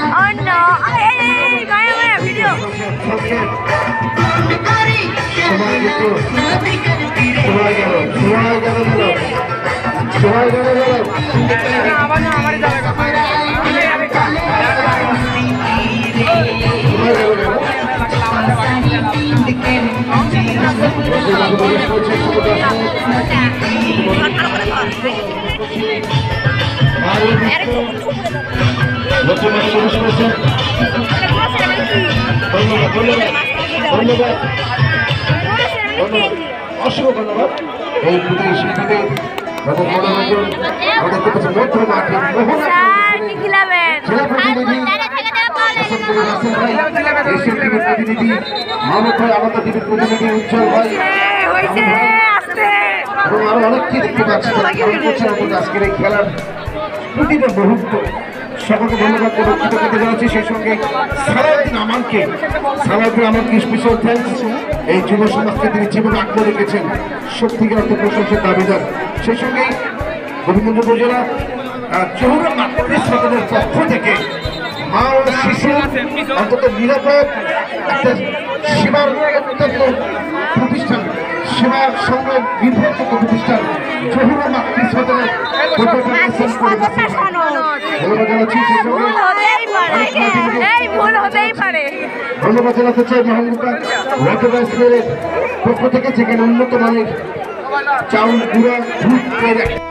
Oh no! Hey, hey, hey, going away, video! Thank you. ধন্যবাদ অসংখ্য ধন্যবাদ এই পুজোর শিল্পীদের এবং মনোরঞ্জন আমাদের করতেছে মধ্য মাঠে প্রতিনিধি হাসান ভাই এশিয়ান টিভির প্রতিনিধি মাহমুদ ভাই আমাদের টিভির প্রতিনিধি উজ্জ্বল ভাই এবং আরও অনেককে দেখতে পাচ্ছি আজকের এই খেলার প্রতিটা মুহূর্ত সকলকে ধন্যবাদ করে কৃতজ্ঞতা জানাচ্ছি। সেই সঙ্গে সালাউদ্দিন আমানকে সালাউদ্দিন আমানকে স্পেশাল থ্যাঙ্কস এই যুব সমাজকে তিনি জীবন আঁকড়ে রেখেছেন সত্যিকার অর্থ প্রশংসার দাবিদার। সেই সঙ্গে গোবিন্দগঞ্জ উপজেলা চৌরা মাতৃ সদনের পক্ষ থেকে মা ও শিশু অন্তত নিরাপদ একটা সীমার অত্যন্ত প্রতিষ্ঠান সেবা সঙ্গে নির্ভরযোগ্য প্রতিষ্ঠান চৌরা মাতৃ সদনের হতেই পারে। ধন্যবাদ জানাতে চাই ওয়াটার পক্ষ থেকে যেখানে উন্নত মানের চাউল গুঁড়া দুধ